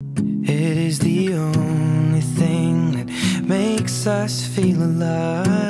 It is the only thing that makes us feel alive.